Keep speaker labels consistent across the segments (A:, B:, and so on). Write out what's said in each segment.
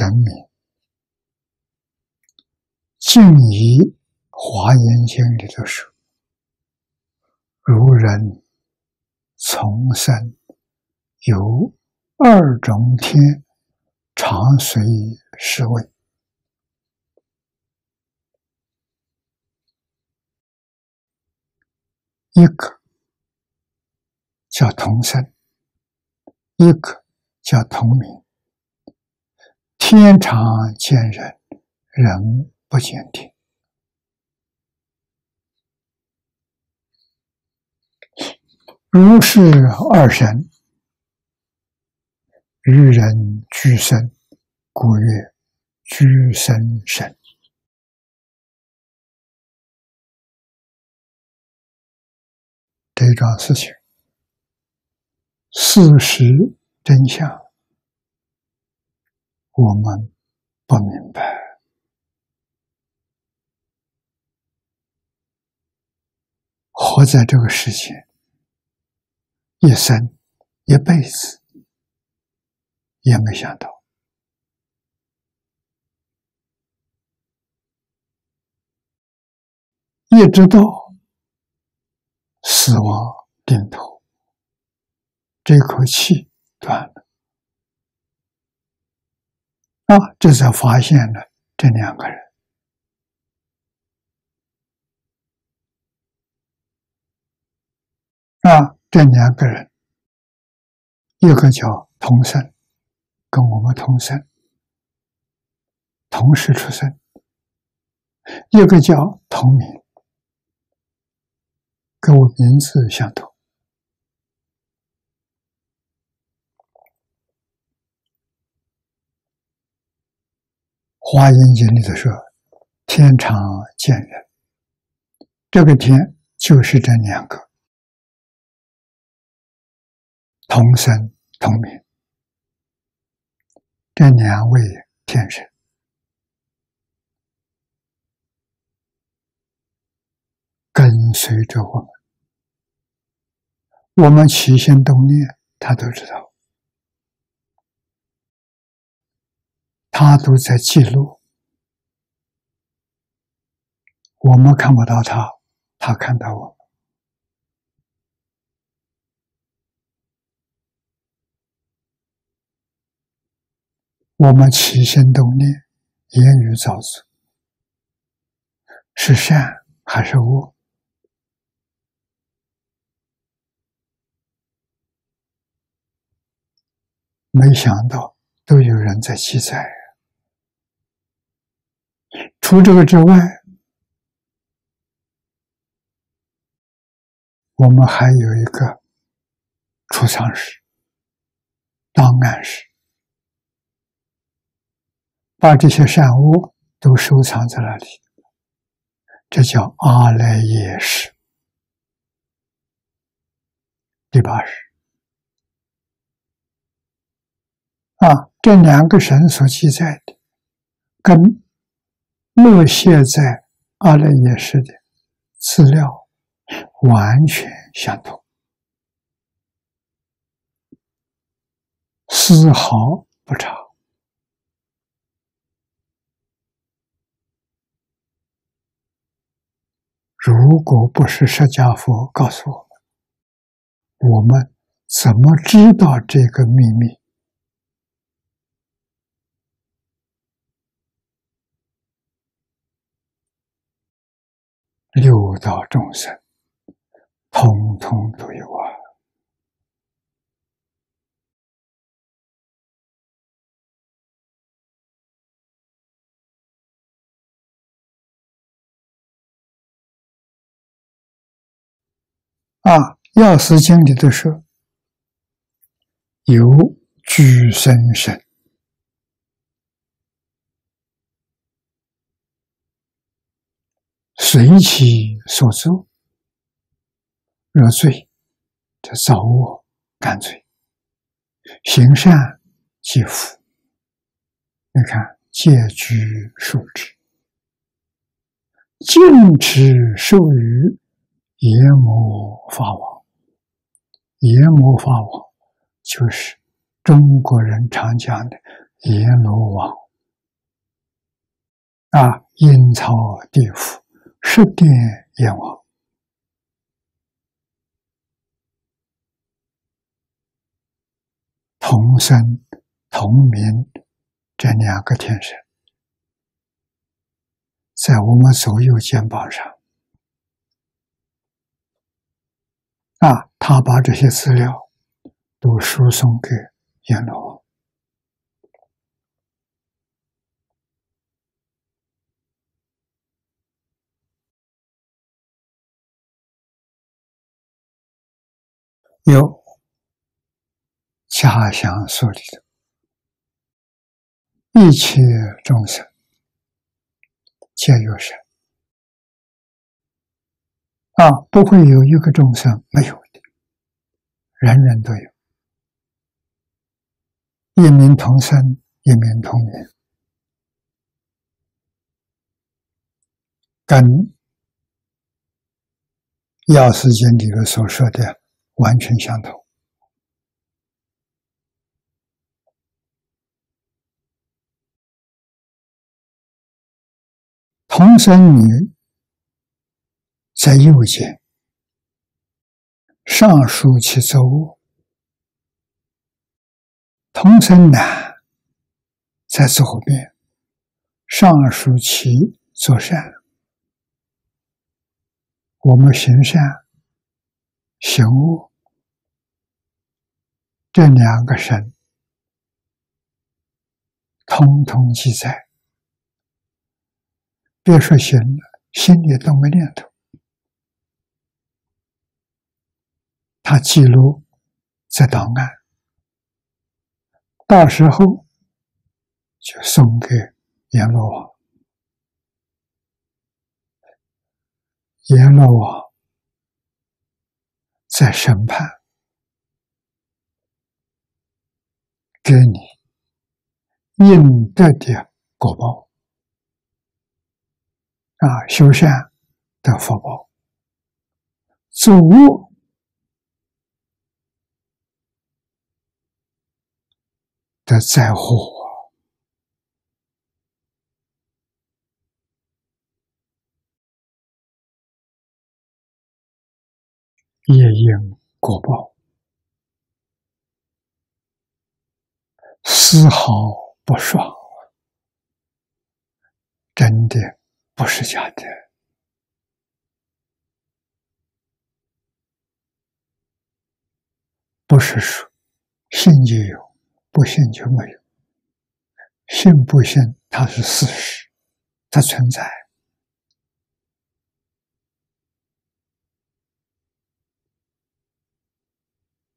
A: 神明，敬以《华严经》里头说：“如人从生，有二种天，常随侍卫。一个叫同生，一个叫同名。天常见人，人不见天。如是二神，与人俱生，故曰俱生神。这一桩事情，事实真相，我们不明白。活在这个世界，一生一辈子，也没想到，一直到。死亡临头，这口气断了啊！这才发现了这两个人啊，这两个人，一个叫同生，跟我们同生，同时出生；一个叫同名。跟我名字相同，《华严经》里头说：“天常见人。”这个天就是这两个同生同名，这两位天神。跟随着我们，我们起心动念，他都知道，他都在记录。我们看不到他，他看到我们。我们起心动念，言语造作，是善还是恶？没想到都有人在记载。除这个之外，我们还有一个储藏室、档案室，把这些善恶都收藏在那里。这叫阿赖耶识。第八识。啊，这两个神所记载的，跟落现在阿赖耶识的资料完全相同，丝毫不差。如果不是释迦佛告诉我们，我们怎么知道这个秘密？六道众生，通通都有啊！啊，《药师经》里头说，有居生神。随其所作，若罪，则造恶干脆；行善即福。你看，戒居受持，净持受于阎魔法王。阎魔法王就是中国人常讲的阎罗王。啊，阴曹地府、十殿阎王，同生同名这两个天神，在我们左右肩膀上。啊，他把这些资料都输送给阎罗王。有家乡所里的一切众生皆有神啊，不会有一个众生没有的，人人都有，一名同生，一名同源，跟《药师经》里面所说的。完全相同。同生女在右肩，上书其作恶；同生男在左边，上书其作善。我们行善，行恶。这两个神，通通记载。别说行了，心里都没念头，他记录在档案，到时候就送给阎罗王，阎罗王在审判。给你应得的果报。啊，修善的福报，作恶的灾祸，也应果报。丝毫不爽，真的不是假的，不是说信就有，不信就没有。信不信，它是事实，它存在。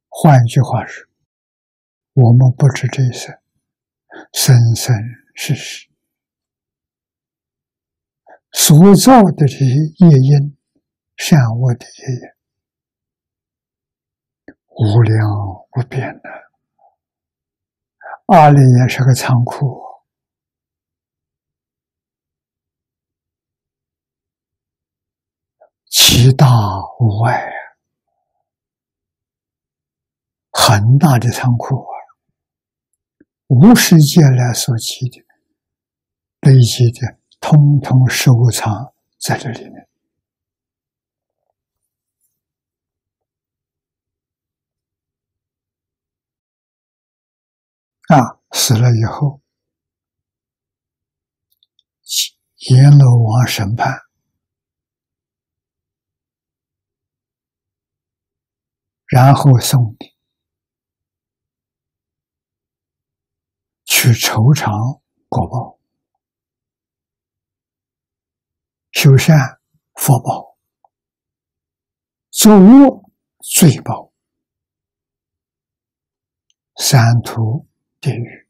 A: 换一句话说。我们不知这一生，生生世世所造的这些业因，善恶的业因，无量无边的。阿里也是个仓库，其大无外，很大的仓库啊。无世界来所起的、累积的，通通收藏在这里面。啊，死了以后，阎罗王审判，然后送你。去酬偿果报，修善福报，作恶罪报，三途地狱，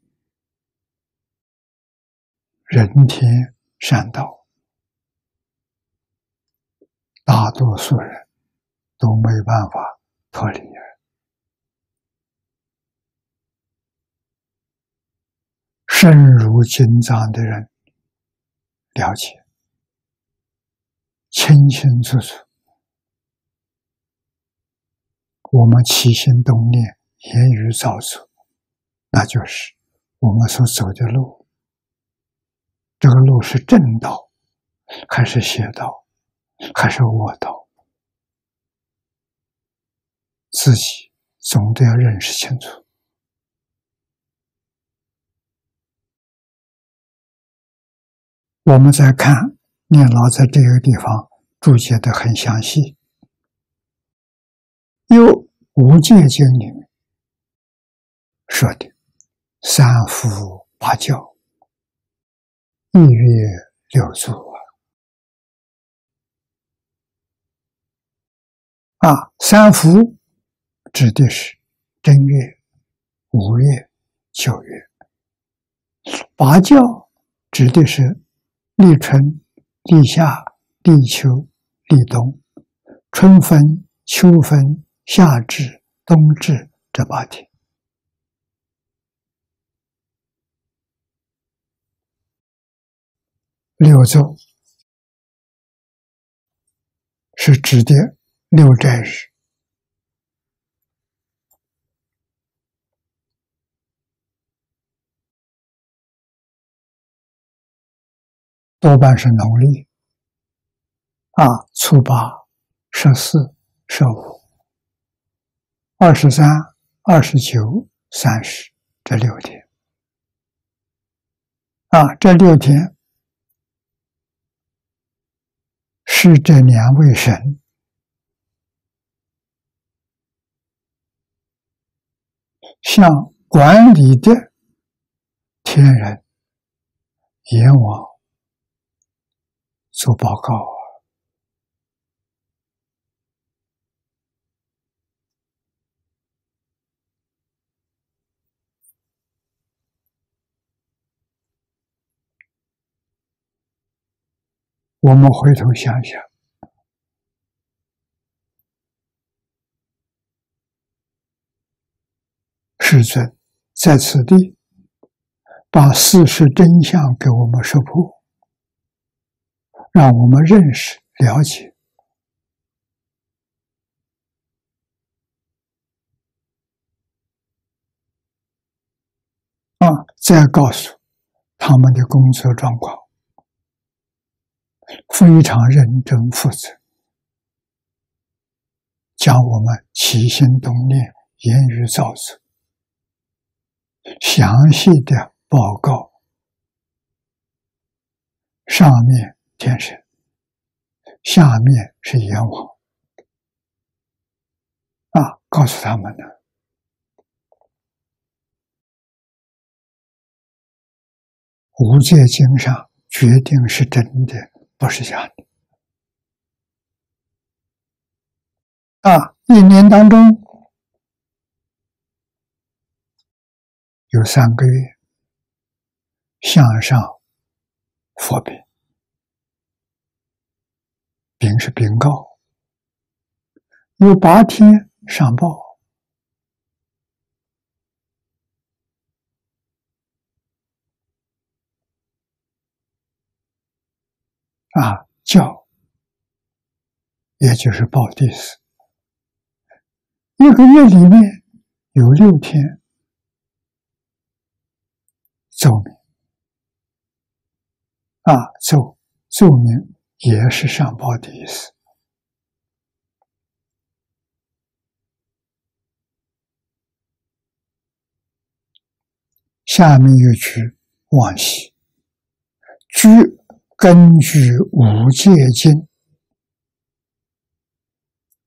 A: 人天善道，大多数人都没办法脱离。深入经藏的人了解，清清楚楚。我们起心动念、言语造作，那就是我们所走的路。这个路是正道，还是邪道，还是恶道，自己总得要认识清楚。我们再看念老在这个地方注解的很详细，有《无戒经》里面说的三伏八教，一月六祖啊，啊，三伏指的是正月、五月、九月，八教指的是。立春、立夏、立秋、立冬，春分、秋分、夏至、冬至这八天，六周是指的六斋日。多半是农历啊，初八、十四、十五、二十三、二十九、三十这六天啊，这六天是这两位神向管理的天人阎王。做报告啊！我们回头想想，世尊在此地把事实真相给我们说破。让我们认识、了解啊，再告诉他们的工作状况，非常认真负责，将我们起心动念、言语造作详细的报告，上面。天神，下面是阎王啊！告诉他们呢，《无界经》上决定是真的，不是假的啊！一年当中有三个月向上佛饼。禀是禀告，有八天上报啊，教也就是报地思，一个月里面有六天奏明啊，奏奏明。也是上报的意思。下面又去往昔，据根据《五戒经》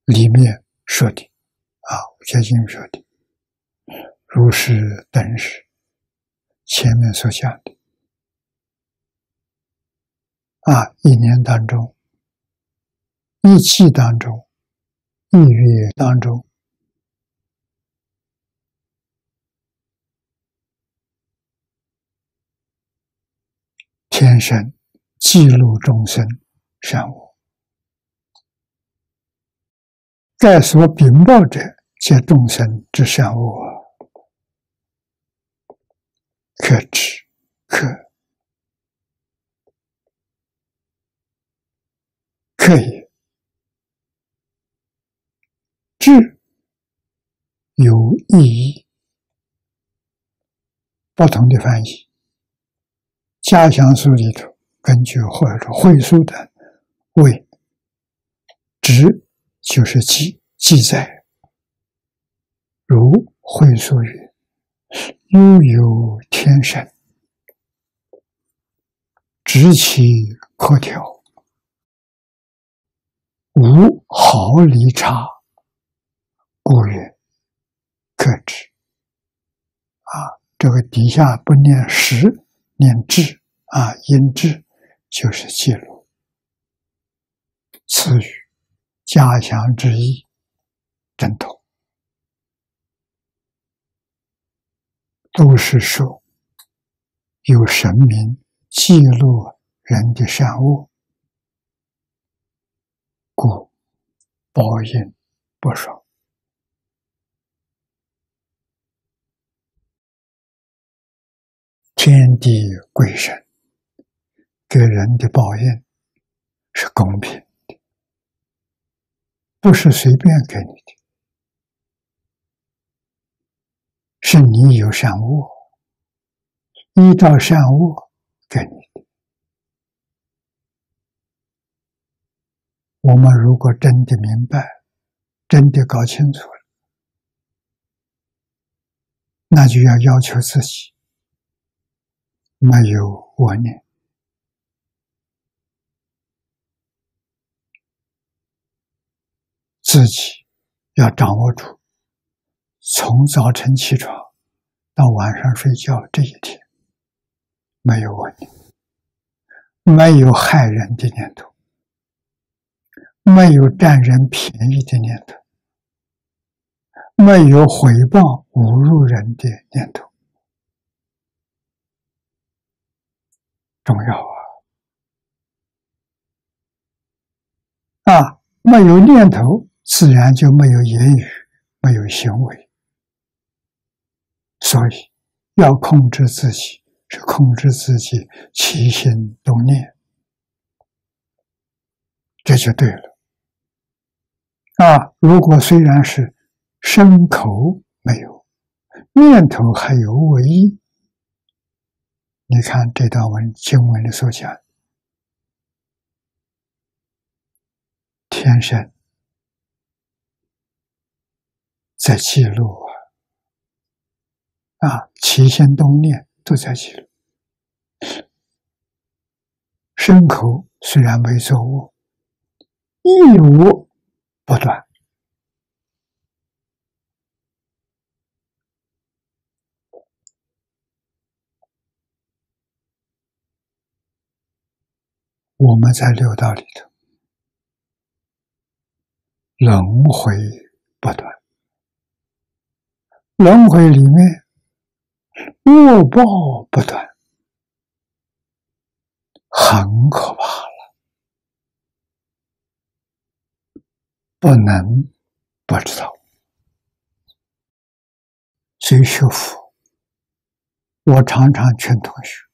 A: 里面说的啊，《五戒经》说的，如是等是前面所讲的。啊，一年当中，一气当中，一月当中，天神记录众生善恶，盖所禀报者，皆众生之善恶，可知可。可以，智有意义，不同的翻译，家乡书里头，根据或者说会书的为直就是记记载，如会书语，悠有天神，直其可调，无毫厘差，故曰可知。啊，这个底下不念实，念智啊，音智就是记录词语。家乡之意，正统，都是说有神明记录人的善恶，故报应不爽。天地鬼神给人的报应是公平的。不是随便给你的，是你有善恶，依照善恶给你的。我们如果真的明白，真的搞清楚了，那就要要求自己没有恶念。自己要掌握住，从早晨起床到晚上睡觉这一天，没有问题，没有害人的念头，没有占人便宜的念头，没有回报侮辱人的念头，重要啊！啊，没有念头。自然就没有言语，没有行为，所以要控制自己，是控制自己起心动念，这就对了。啊，如果虽然是身口没有念头，还有恶意，你看这段文经文里所讲，天生。在记录啊，啊，起心动念都在记录。身口虽然没作恶，亦无不断。我们在六道里头轮回不断。轮回里面，恶报不断，很可怕了，不能不知道。所以学佛，我常常劝同学：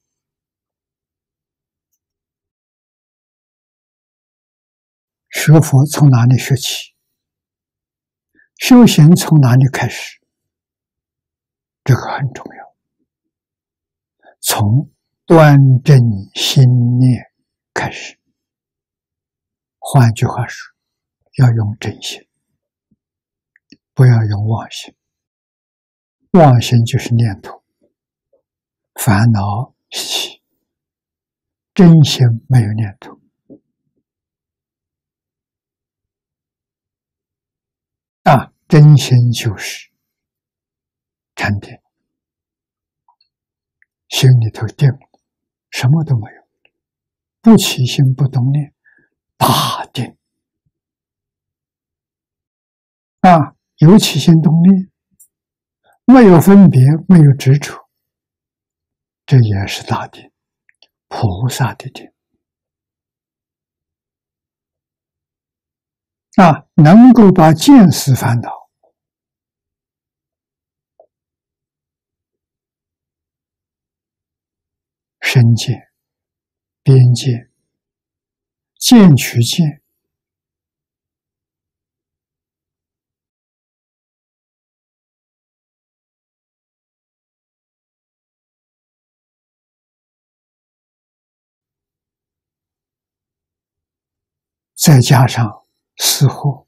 A: 学佛从哪里学起？修行从哪里开始？这个很重要，从端正心念开始。换句话说，要用真心，不要用妄心。妄心就是念头、烦恼习气。真心没有念头啊，真心就是。禅定，心里头定，什么都没有，不起心不动念，大定啊！有起心动念，没有分别，没有执着，这也是大定，菩萨的定啊！能够把见思烦恼。身见、边界、见取见。再加上死后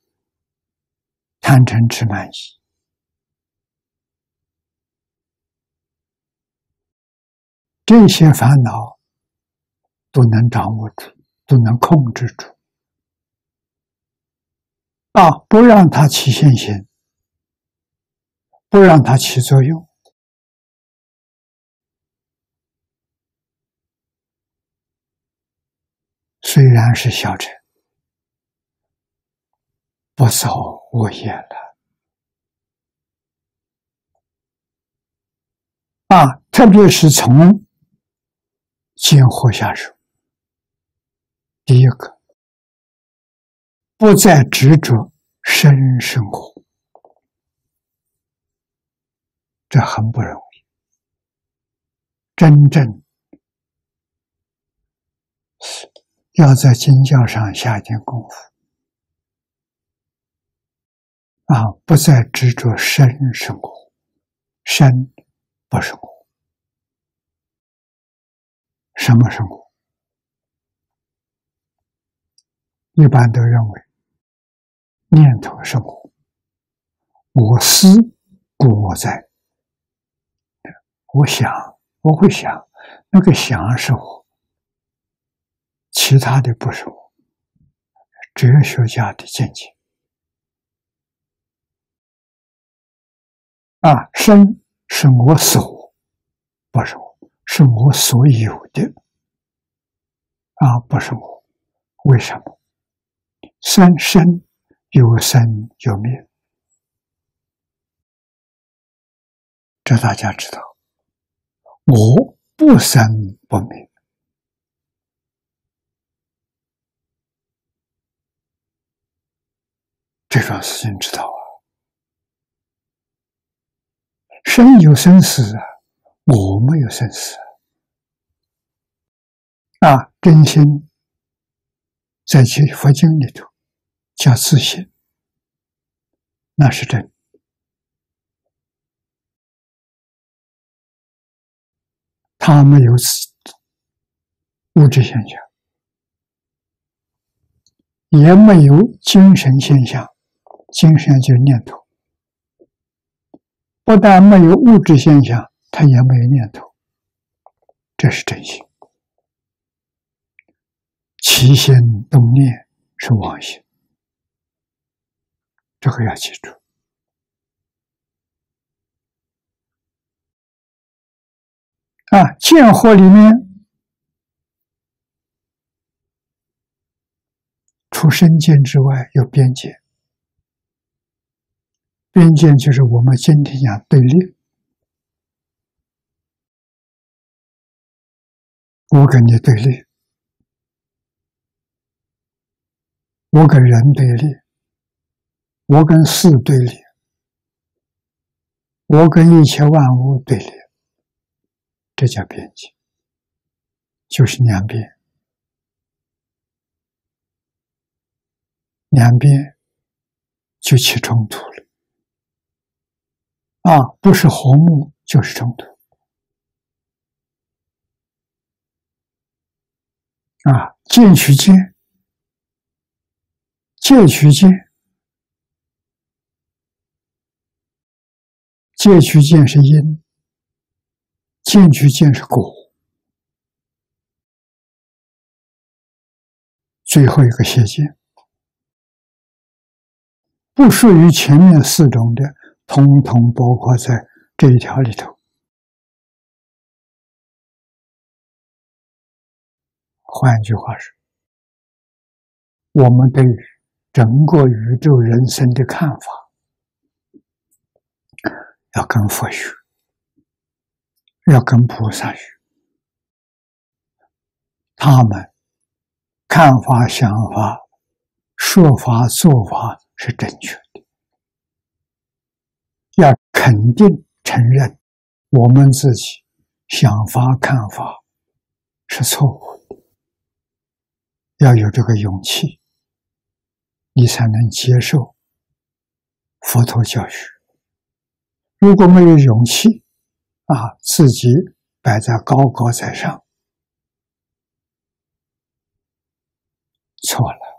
A: 贪嗔痴慢疑，这些烦恼都能掌握住，都能控制住，啊，不让它起现行，不让它起作用。虽然是小乘，不造恶业了啊！特别是从见惑下手，第一个，不再执着生生活，这很不容易，真正。要在经教上下点功夫啊！不再执着生生活，生不生活，什么生活？一般都认为念头生活，我思故我在。我想，我会想，那个想是我。其他的不是我，哲学家的见解啊，生是我所，不是我，是我所有的啊，不是我。为什么？生生有生有灭，这大家知道。我不生不灭。这桩事情知道啊，生有生死啊，我没有生死啊。真心在去佛经里头叫自信，那是真。他没有物质现象，也没有精神现象。精神就是念头，不但没有物质现象，它也没有念头，这是真心。起心动念是妄心，这个要记住。啊，见惑里面，除身见之外，有边界。边界就是我们今天讲对立，我跟你对立，我跟人对立，我跟事对立，我跟一切万物对立，这叫边界，就是两边，两边就起冲突了。啊，不是和睦就是冲突。啊，见取见，戒取见，戒取见是因，见取见是果。最后一个邪见，不属于前面四种的。通通包括在这一条里头。换句话说，我们对整个宇宙人生的看法，要跟佛学，要跟菩萨学，他们看法、想法、说法、做法是正确的。肯定承认，我们自己想法看法是错误的，要有这个勇气，你才能接受佛陀教学。如果没有勇气，啊，自己摆在高高在上，错了。